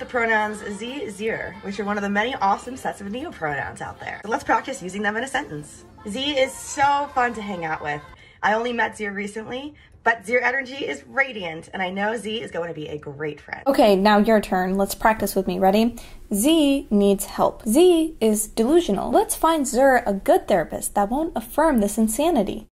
the pronouns Z-Zir, which are one of the many awesome sets of neopronouns out there. So let's practice using them in a sentence. Z is so fun to hang out with. I only met Zir recently, but Zir energy is radiant, and I know Z is going to be a great friend. Okay, now your turn. Let's practice with me. Ready? Z needs help. Z is delusional. Let's find Zir a good therapist that won't affirm this insanity.